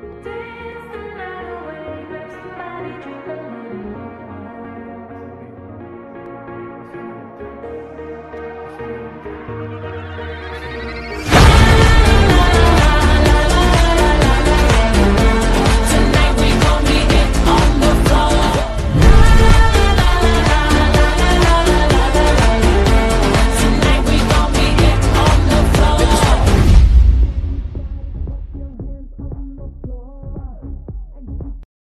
Dance the night away, grab somebody dream.